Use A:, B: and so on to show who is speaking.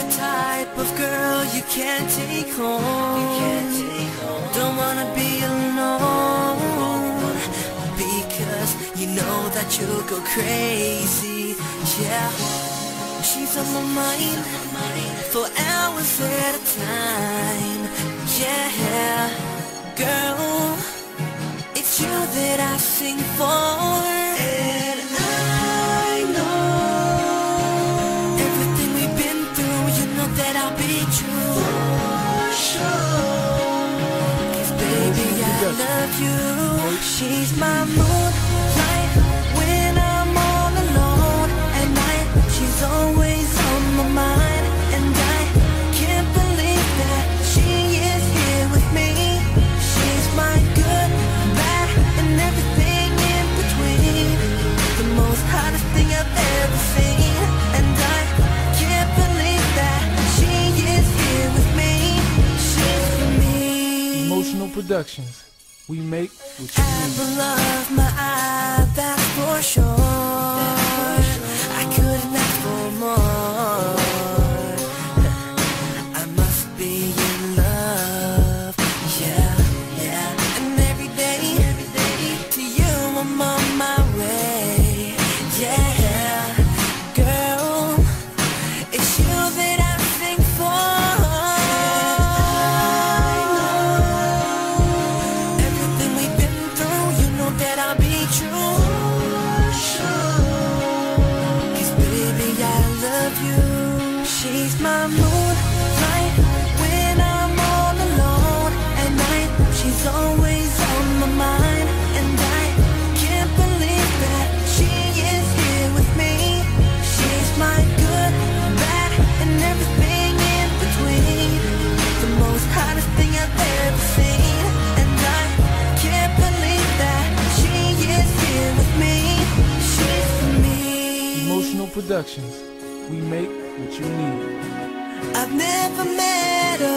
A: the type of girl you can't take home. Can't take home. Don't wanna be alone because you know that you'll go crazy. Yeah, she's on my mind for hours at a time. Yeah, girl, it's you that I sing for. Cause baby I love you She's my
B: moon. Productions. We make what you Productions. We make what you need.
A: I've never met a